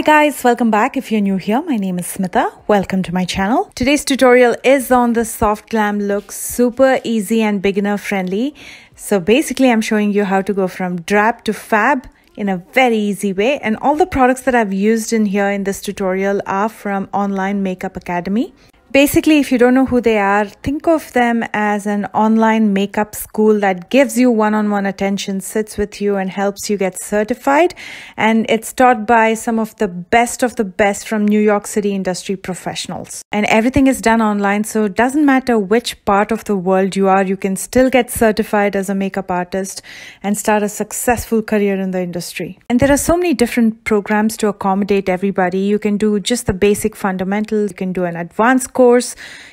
Hi guys, welcome back. If you're new here, my name is Smitha. Welcome to my channel. Today's tutorial is on the soft glam look, super easy and beginner friendly. So basically I'm showing you how to go from drab to fab in a very easy way and all the products that I've used in here in this tutorial are from Online Makeup Academy. Basically, if you don't know who they are, think of them as an online makeup school that gives you one on one attention, sits with you, and helps you get certified. And it's taught by some of the best of the best from New York City industry professionals. And everything is done online, so it doesn't matter which part of the world you are, you can still get certified as a makeup artist and start a successful career in the industry. And there are so many different programs to accommodate everybody. You can do just the basic fundamentals, you can do an advanced course,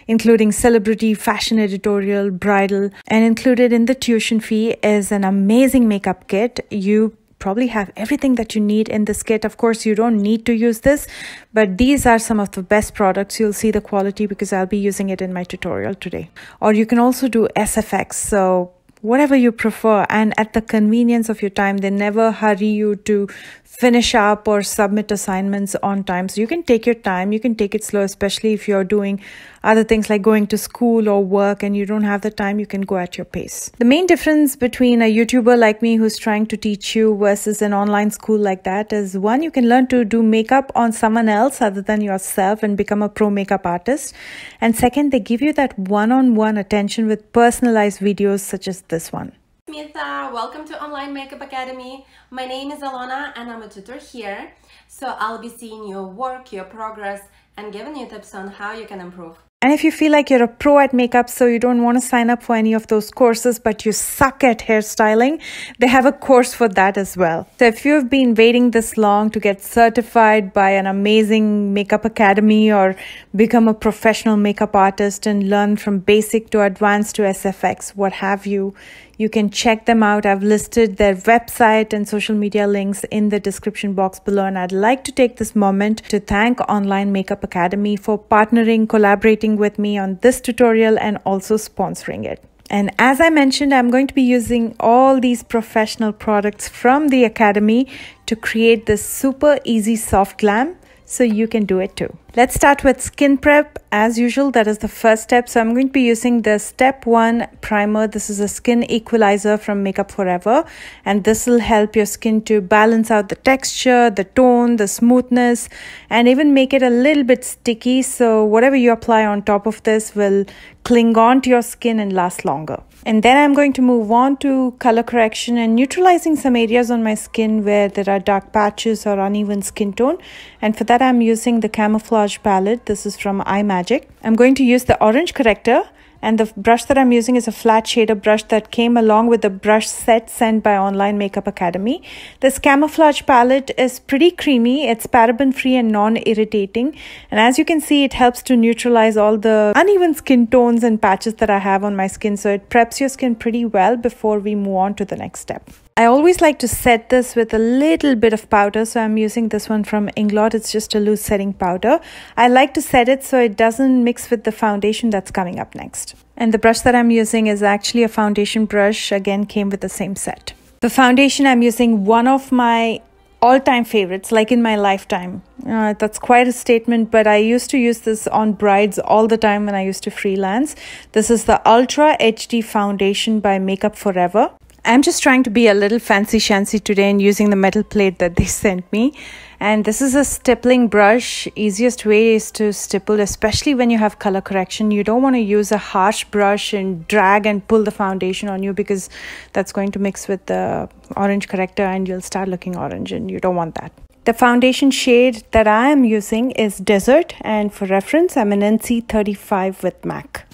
including celebrity, fashion editorial, bridal, and included in the tuition fee is an amazing makeup kit. You probably have everything that you need in this kit. Of course, you don't need to use this, but these are some of the best products. You'll see the quality because I'll be using it in my tutorial today. Or you can also do SFX. So whatever you prefer and at the convenience of your time they never hurry you to finish up or submit assignments on time. So you can take your time you can take it slow especially if you're doing other things like going to school or work and you don't have the time you can go at your pace. The main difference between a youtuber like me who's trying to teach you versus an online school like that is one you can learn to do makeup on someone else other than yourself and become a pro makeup artist. And second they give you that one-on-one attention with personalized videos such as one Smitha, welcome to Online Makeup Academy. My name is Alona and I'm a tutor here. So I'll be seeing your work, your progress and giving you tips on how you can improve. And if you feel like you're a pro at makeup, so you don't want to sign up for any of those courses, but you suck at hairstyling, they have a course for that as well. So if you've been waiting this long to get certified by an amazing makeup academy or become a professional makeup artist and learn from basic to advanced to SFX, what have you, you can check them out. I've listed their website and social media links in the description box below. And I'd like to take this moment to thank Online Makeup Academy for partnering, collaborating with me on this tutorial and also sponsoring it. And as I mentioned, I'm going to be using all these professional products from the Academy to create this super easy soft glam so you can do it too. Let's start with skin prep. As usual, that is the first step. So I'm going to be using the step one primer. This is a skin equalizer from Makeup Forever. And this will help your skin to balance out the texture, the tone, the smoothness, and even make it a little bit sticky. So whatever you apply on top of this will cling on to your skin and last longer. And then I'm going to move on to color correction and neutralizing some areas on my skin where there are dark patches or uneven skin tone. And for that, I'm using the camouflage palette. This is from iMagic. I'm going to use the orange corrector and the brush that I'm using is a flat shader brush that came along with the brush set sent by Online Makeup Academy. This camouflage palette is pretty creamy. It's paraben free and non-irritating. And as you can see, it helps to neutralize all the uneven skin tones and patches that I have on my skin. So it preps your skin pretty well before we move on to the next step. I always like to set this with a little bit of powder. So I'm using this one from Inglot. It's just a loose setting powder. I like to set it so it doesn't mix with the foundation that's coming up next. And the brush that I'm using is actually a foundation brush. Again, came with the same set. The foundation I'm using one of my all-time favorites like in my lifetime uh, that's quite a statement but i used to use this on brides all the time when i used to freelance this is the ultra hd foundation by makeup forever I'm just trying to be a little fancy shancy today and using the metal plate that they sent me. And this is a stippling brush. Easiest way is to stipple, especially when you have color correction. You don't want to use a harsh brush and drag and pull the foundation on you because that's going to mix with the orange corrector and you'll start looking orange and you don't want that. The foundation shade that I am using is Desert and for reference, I'm an NC35 with MAC.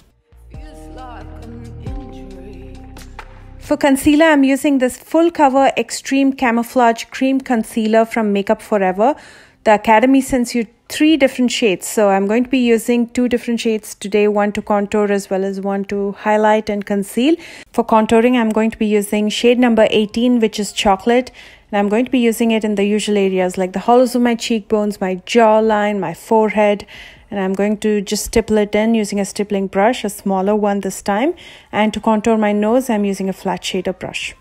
For concealer, I'm using this full cover extreme camouflage cream concealer from Makeup Forever. The Academy sends you three different shades. So I'm going to be using two different shades today, one to contour as well as one to highlight and conceal. For contouring, I'm going to be using shade number 18, which is chocolate. And I'm going to be using it in the usual areas like the hollows of my cheekbones, my jawline, my forehead, and I'm going to just stipple it in using a stippling brush, a smaller one this time. And to contour my nose, I'm using a flat shader brush.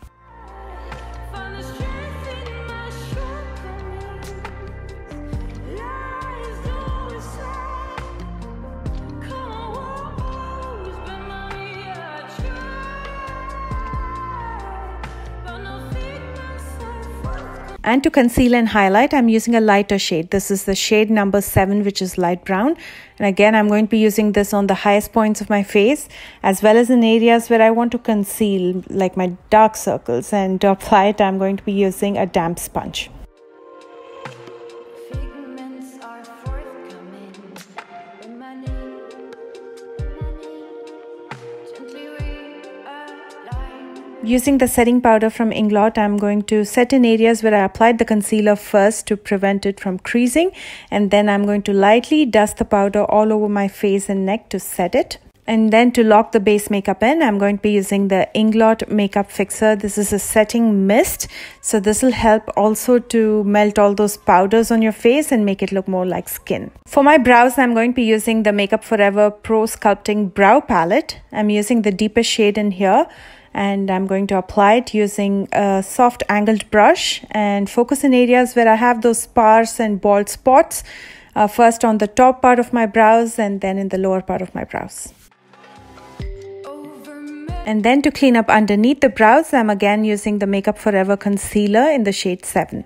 And to conceal and highlight, I'm using a lighter shade. This is the shade number 7, which is light brown. And again, I'm going to be using this on the highest points of my face, as well as in areas where I want to conceal, like my dark circles. And to apply it, I'm going to be using a damp sponge. Using the setting powder from Inglot, I'm going to set in areas where I applied the concealer first to prevent it from creasing. And then I'm going to lightly dust the powder all over my face and neck to set it. And then to lock the base makeup in, I'm going to be using the Inglot Makeup Fixer. This is a setting mist. So this will help also to melt all those powders on your face and make it look more like skin. For my brows, I'm going to be using the Makeup Forever Pro Sculpting Brow Palette. I'm using the deepest shade in here and I'm going to apply it using a soft angled brush and focus in areas where I have those sparse and bald spots uh, first on the top part of my brows and then in the lower part of my brows. And then to clean up underneath the brows, I'm again using the Makeup Forever concealer in the shade 7.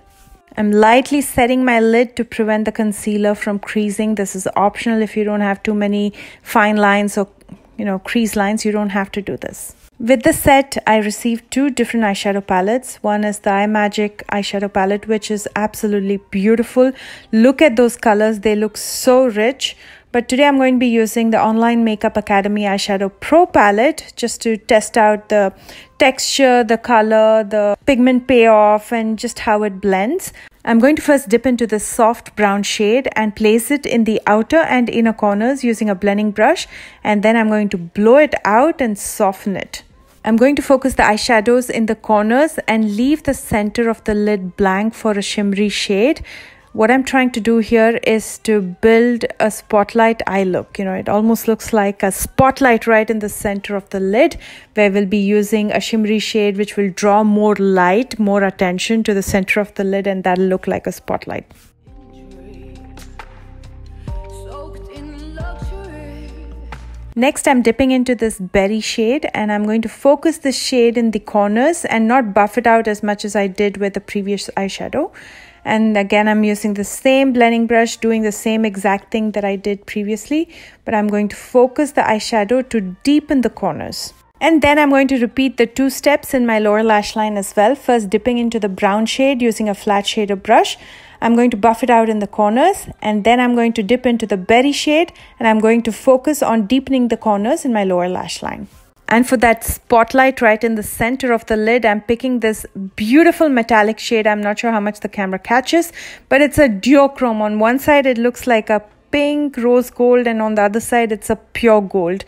I'm lightly setting my lid to prevent the concealer from creasing. This is optional if you don't have too many fine lines or you know crease lines, you don't have to do this. With the set, I received two different eyeshadow palettes. One is the iMagic eyeshadow palette, which is absolutely beautiful. Look at those colors, they look so rich. But today I'm going to be using the Online Makeup Academy Eyeshadow Pro palette just to test out the texture, the color, the pigment payoff, and just how it blends. I'm going to first dip into the soft brown shade and place it in the outer and inner corners using a blending brush. And then I'm going to blow it out and soften it. I'm going to focus the eyeshadows in the corners and leave the center of the lid blank for a shimmery shade. What I'm trying to do here is to build a spotlight eye look. You know, it almost looks like a spotlight right in the center of the lid where we'll be using a shimmery shade which will draw more light, more attention to the center of the lid and that'll look like a spotlight. Next, I'm dipping into this berry shade and I'm going to focus the shade in the corners and not buff it out as much as I did with the previous eyeshadow. And again, I'm using the same blending brush, doing the same exact thing that I did previously, but I'm going to focus the eyeshadow to deepen the corners. And then I'm going to repeat the two steps in my lower lash line as well. First, dipping into the brown shade using a flat shader brush. I'm going to buff it out in the corners and then I'm going to dip into the berry shade and I'm going to focus on deepening the corners in my lower lash line. And for that spotlight right in the center of the lid, I'm picking this beautiful metallic shade. I'm not sure how much the camera catches, but it's a duochrome. On one side, it looks like a pink rose gold and on the other side it's a pure gold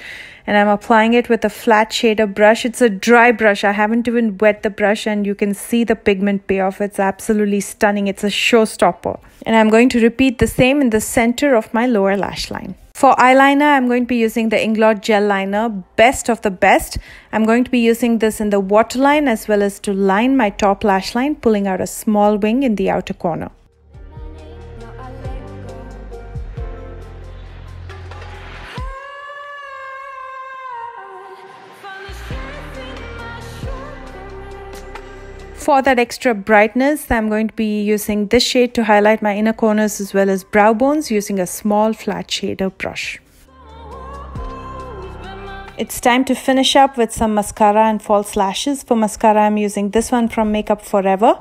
and I'm applying it with a flat shader brush. It's a dry brush. I haven't even wet the brush and you can see the pigment payoff. It's absolutely stunning. It's a showstopper. And I'm going to repeat the same in the center of my lower lash line. For eyeliner, I'm going to be using the Inglot Gel Liner, best of the best. I'm going to be using this in the waterline as well as to line my top lash line, pulling out a small wing in the outer corner. For that extra brightness, I'm going to be using this shade to highlight my inner corners as well as brow bones using a small flat shader brush. It's time to finish up with some mascara and false lashes. For mascara, I'm using this one from Makeup Forever.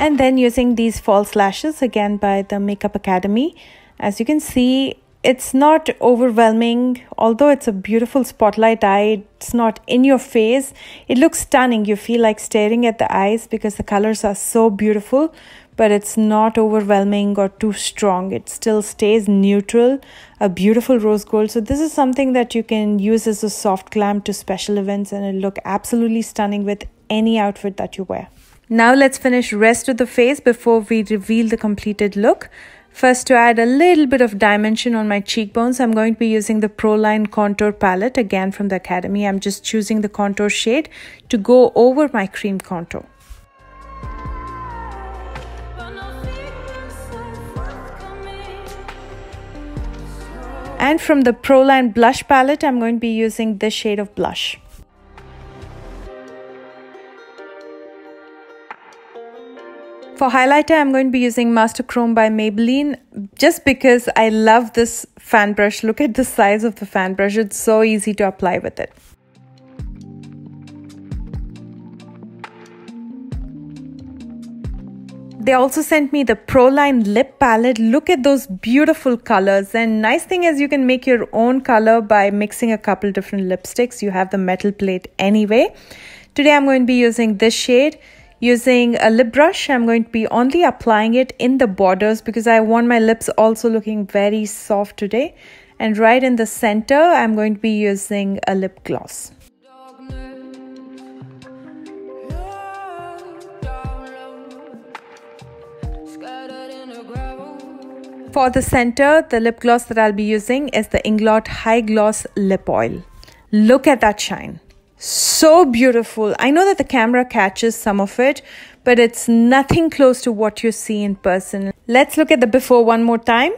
And then using these false lashes again by the Makeup Academy. As you can see, it's not overwhelming. Although it's a beautiful spotlight eye, it's not in your face. It looks stunning. You feel like staring at the eyes because the colors are so beautiful, but it's not overwhelming or too strong. It still stays neutral, a beautiful rose gold. So this is something that you can use as a soft glam to special events and it'll look absolutely stunning with any outfit that you wear. Now let's finish rest of the face before we reveal the completed look. First to add a little bit of dimension on my cheekbones, I'm going to be using the Proline Contour Palette again from the Academy. I'm just choosing the contour shade to go over my cream contour. And from the Proline blush palette, I'm going to be using this shade of blush. For highlighter, I'm going to be using Master Chrome by Maybelline just because I love this fan brush. Look at the size of the fan brush. It's so easy to apply with it. They also sent me the Proline lip palette. Look at those beautiful colors. And nice thing is you can make your own color by mixing a couple different lipsticks. You have the metal plate anyway. Today I'm going to be using this shade. Using a lip brush, I'm going to be only applying it in the borders because I want my lips also looking very soft today. And right in the center, I'm going to be using a lip gloss. For the center, the lip gloss that I'll be using is the Inglot High Gloss Lip Oil. Look at that shine so beautiful. I know that the camera catches some of it, but it's nothing close to what you see in person. Let's look at the before one more time.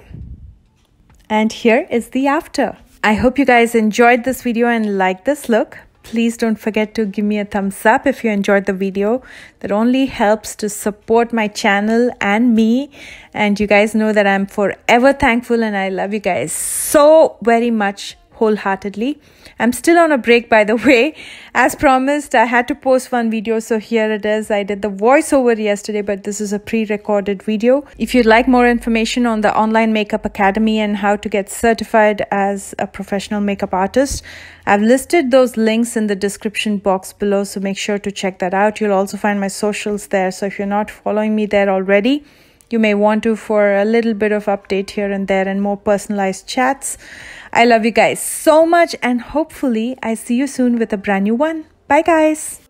And here is the after. I hope you guys enjoyed this video and liked this look. Please don't forget to give me a thumbs up if you enjoyed the video. That only helps to support my channel and me. And you guys know that I'm forever thankful and I love you guys so very much wholeheartedly. I'm still on a break, by the way. As promised, I had to post one video, so here it is. I did the voiceover yesterday, but this is a pre recorded video. If you'd like more information on the Online Makeup Academy and how to get certified as a professional makeup artist, I've listed those links in the description box below, so make sure to check that out. You'll also find my socials there, so if you're not following me there already, you may want to for a little bit of update here and there and more personalized chats. I love you guys so much and hopefully I see you soon with a brand new one. Bye guys.